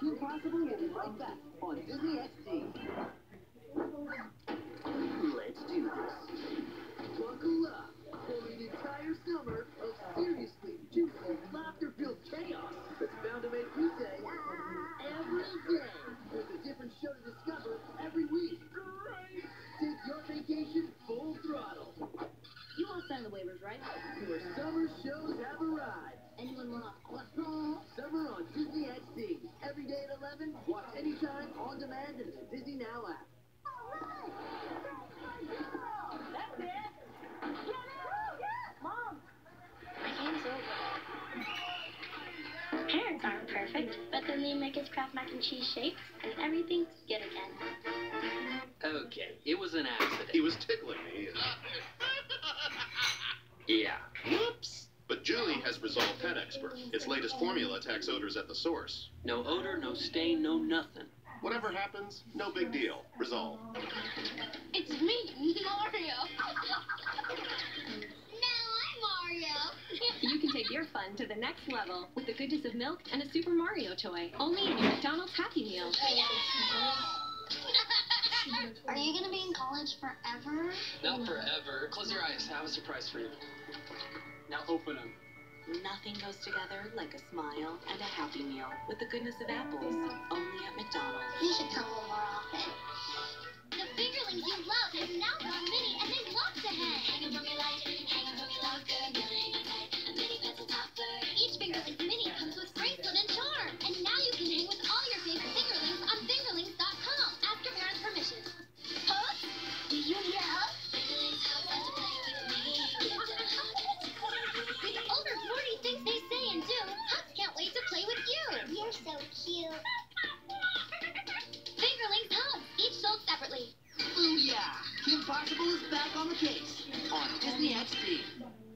Kim Possible will be right back on Disney XD. Let's do this. Buckle up for an entire summer of seriously juicy, laughter-filled chaos that's bound to make you say every day with a different show to discover every week. Great! Take your vacation full throttle. You all signed the waivers, right? Your summer shows have arrived. Anyone want anytime, on demand, and in the Disney Now app. That's it. My game's. Parents aren't perfect, but then they make us Kraft mac and cheese shapes, and everything's good again. Okay, it was an accident. He was tickling me. Yeah. Whoops. Has Resolve Pet Expert. Its latest formula attacks odors at the source. No odor, no stain, no nothing. Whatever happens, no big deal. Resolve. It's me, Mario. now I'm Mario. You can take your fun to the next level with the goodness of milk and a Super Mario toy. Only in your McDonald's Happy Meal. Are you gonna be in college forever? Not forever. Close your eyes. I have a surprise for you. Now open them. Nothing goes together like a smile and a happy meal with the goodness of apples, only at McDonald's. You should come more often. Back on the Case on Disney XD.